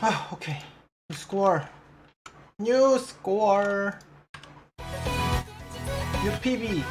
Ah, okay. New score. New score. UPB